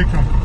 Entwicklung.